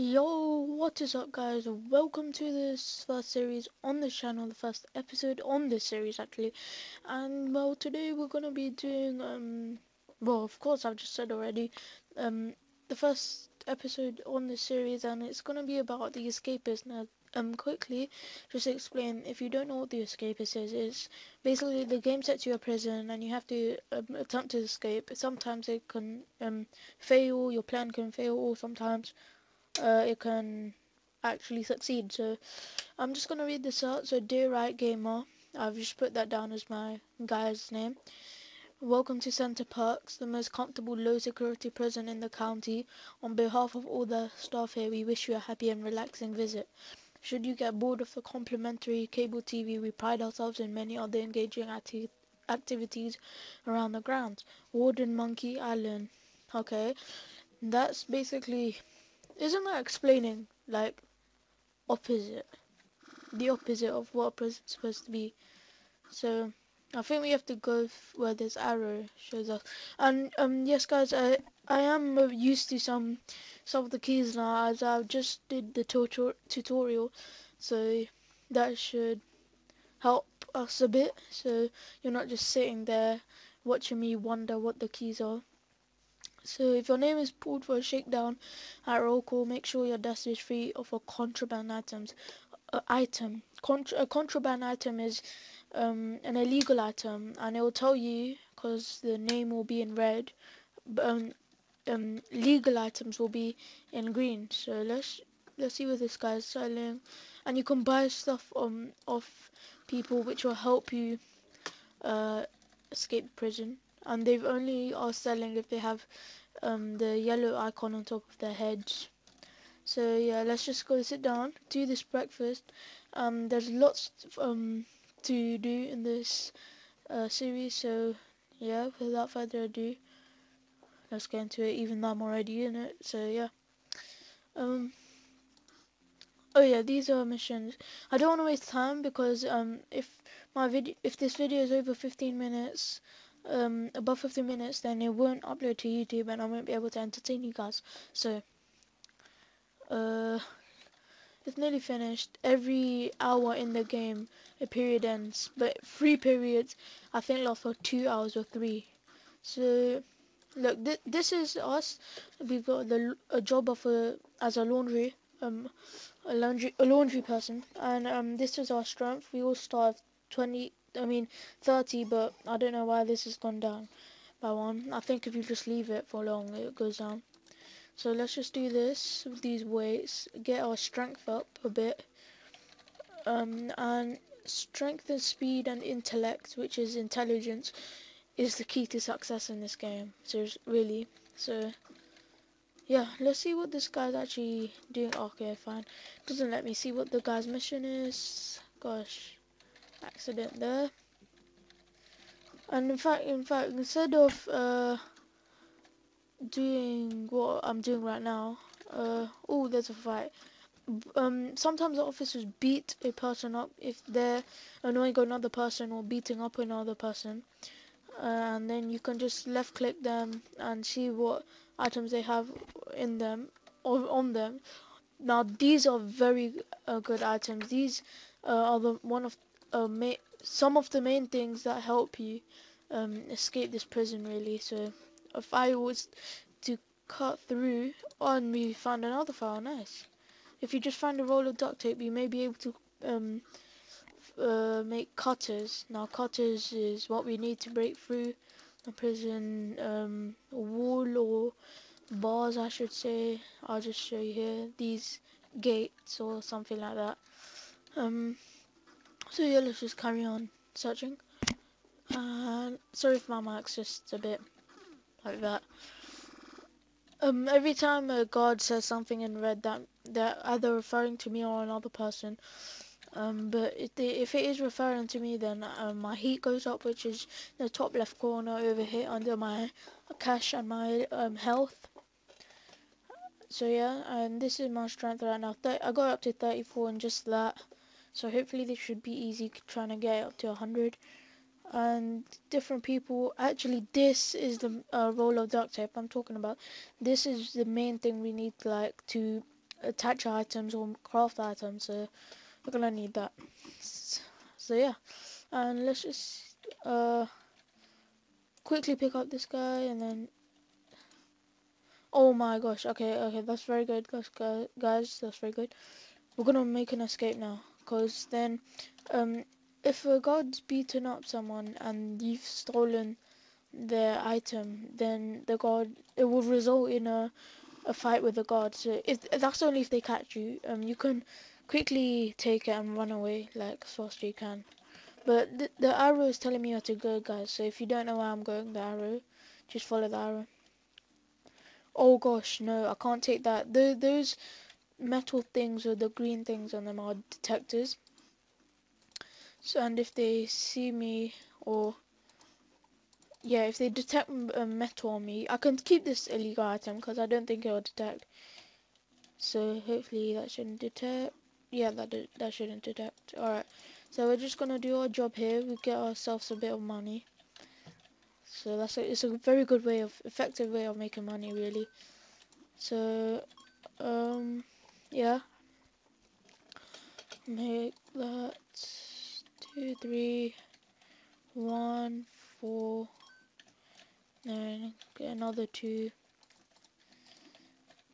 Yo, what is up guys? Welcome to this first series on the channel, the first episode on this series actually. And well, today we're gonna be doing, um, well of course I've just said already, um, the first episode on this series and it's gonna be about the escapist. Now, um, quickly, just explain, if you don't know what the escapist is, it's basically the game sets you a prison and you have to um, attempt to escape. Sometimes it can, um, fail, your plan can fail, or sometimes uh, it can actually succeed. So I'm just gonna read this out. So dear right gamer, I've just put that down as my guy's name. Welcome to Center Perks, the most comfortable low security prison in the county. On behalf of all the staff here, we wish you a happy and relaxing visit. Should you get bored of the complimentary cable TV, we pride ourselves in many other engaging acti activities around the grounds. Warden Monkey Island. Okay, that's basically isn't that explaining like opposite? The opposite of what a present's supposed to be. So I think we have to go where this arrow shows us. And um yes guys, I I am used to some some of the keys now as I just did the tutor tutorial. So that should help us a bit so you're not just sitting there watching me wonder what the keys are. So if your name is pulled for a shakedown at roll call, make sure your desk is free of a contraband items. Uh, item. Contra a contraband item is um, an illegal item, and it will tell you because the name will be in red. Um, um, legal items will be in green. So let's let's see what this guy's selling, and you can buy stuff um off people which will help you uh, escape prison and they've only are selling if they have um, the yellow icon on top of their heads. So yeah, let's just go sit down, do this breakfast. Um, there's lots um, to do in this uh, series, so yeah, without further ado, let's get into it. Even though I'm already in it, so yeah. Um. Oh yeah, these are missions. I don't want to waste time because um, if my video, if this video is over 15 minutes, um, above 50 minutes, then it won't upload to YouTube and I won't be able to entertain you guys. So, uh, it's nearly finished. Every hour in the game, a period ends, but three periods, I think, last for two hours or three. So, look, th this is us. We've got the a job of a as a laundry, um, a laundry a laundry person, and um, this is our strength. We all start 20 I mean 30 but I don't know why this has gone down. By one I think if you just leave it for long it goes down. So let's just do this with these weights get our strength up a bit um, and strength and speed and intellect which is intelligence is the key to success in this game. So really so yeah let's see what this guy's actually doing. Okay fine. Doesn't let me see what the guy's mission is. Gosh accident there. And in fact, in fact, instead of uh, doing what I'm doing right now, uh, oh, there's a fight. Um, sometimes the officers beat a person up if they're annoying another person or beating up another person. Uh, and then you can just left click them and see what items they have in them or on them. Now these are very uh, good items. These uh, are the one of uh, some of the main things that help you um, escape this prison really. So if I was to cut through, and we found another file, nice. If you just find a roll of duct tape, you may be able to um, uh, make cutters. Now cutters is what we need to break through the prison um, wall or bars I should say. I'll just show you here. These gates or something like that. Um, so yeah, let's just carry on searching. And sorry if my mic's just a bit like that. Um, every time a guard says something in red, that they're either referring to me or another person. Um, but if, they, if it is referring to me, then um, my heat goes up, which is the top left corner over here under my cash and my um, health. So yeah, and this is my strength right now. I got up to 34 and just that. So hopefully this should be easy trying to get up to 100. And different people, actually this is the uh, roll of duct tape I'm talking about. This is the main thing we need like to attach items or craft items, so we're gonna need that. So yeah, and let's just uh quickly pick up this guy and then. Oh my gosh! Okay, okay, that's very good, guys. Guys, that's very good. We're gonna make an escape now, cause then, um, if a god's beaten up someone and you've stolen their item, then the god it will result in a a fight with the god. So if that's only if they catch you, um, you can quickly take it and run away like as fast as you can. But the, the arrow is telling me where to go, guys. So if you don't know where I'm going, the arrow, just follow the arrow. Oh gosh, no, I can't take that. The, those metal things or the green things on them are detectors. So and if they see me or yeah, if they detect a metal on me, I can keep this illegal item because I don't think it will detect. So hopefully that shouldn't detect. Yeah, that that shouldn't detect. All right. So we're just gonna do our job here. We get ourselves a bit of money. So that's a, it's a very good way of effective way of making money really. So um yeah. Make that two, three, one, four, then get another two.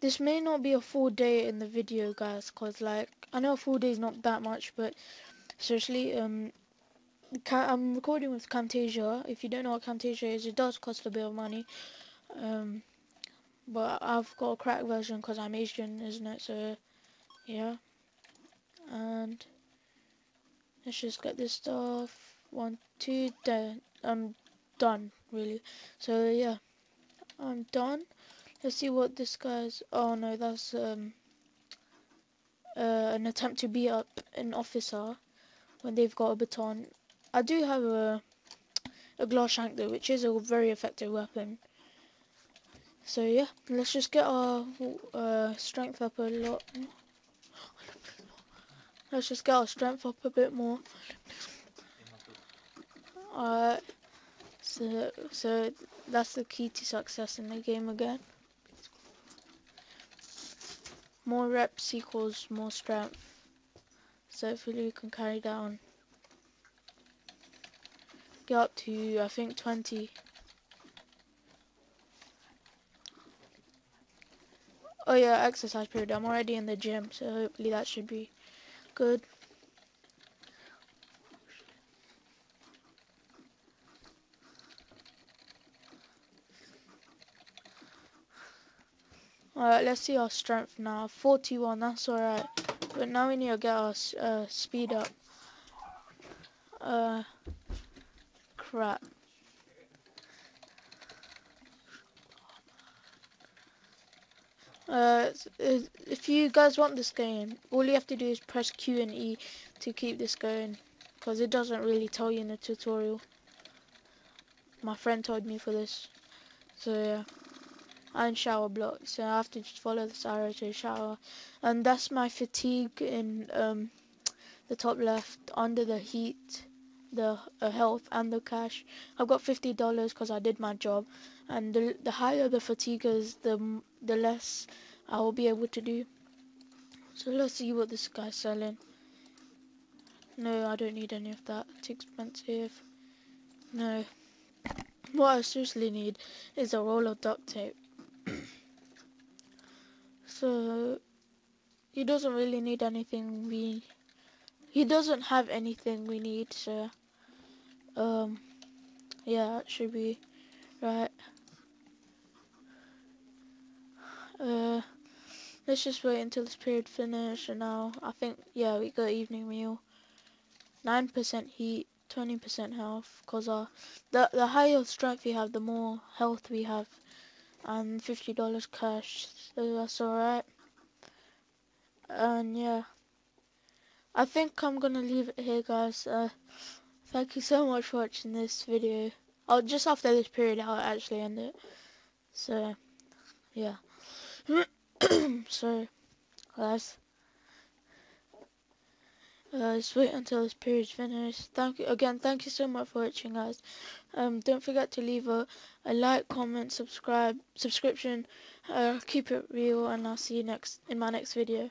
This may not be a full day in the video guys cause like I know a full day is not that much but seriously um I'm recording with Camtasia. If you don't know what Camtasia is, it does cost a bit of money. Um, but I've got a crack version because I'm Asian, isn't it? So, yeah. And let's just get this stuff. One, two, done. I'm done, really. So, yeah. I'm done. Let's see what this guy's... Oh, no, that's um, uh, an attempt to beat up an officer when they've got a baton. I do have a, a glass shank though, which is a very effective weapon. So yeah, let's just get our uh, strength up a lot. Let's just get our strength up a bit more. Alright, so, so that's the key to success in the game again. More reps equals more strength. So hopefully we can carry down get up to, I think, 20. Oh yeah, exercise period. I'm already in the gym, so hopefully that should be good. Alright, let's see our strength now. 41, that's alright. But now we need to get our uh, speed up. Uh, crap. Uh, if you guys want this game, all you have to do is press Q and E to keep this going, because it doesn't really tell you in the tutorial. My friend told me for this, so yeah. And shower block, so I have to just follow this arrow to shower. And that's my fatigue in um, the top left under the heat the uh, health and the cash. I've got fifty dollars because I did my job, and the the higher the fatigue is, the the less I will be able to do. So let's see what this guy's selling. No, I don't need any of that. It's expensive. No. What I seriously need is a roll of duct tape. so he doesn't really need anything we he doesn't have anything we need so um, yeah, it should be right. Uh, let's just wait until this period finishes. And now I think yeah, we got evening meal. Nine percent heat, twenty percent health. Cause uh, the the higher strength we have, the more health we have, and fifty dollars cash. So that's alright. And yeah, I think I'm gonna leave it here, guys. Uh, Thank you so much for watching this video. Oh, just after this period, I'll actually end it. So, yeah. so, guys. Uh, just wait until this period's finished. Thank you again. Thank you so much for watching, guys. Um, don't forget to leave a, a like, comment, subscribe, subscription. Uh, keep it real, and I'll see you next in my next video.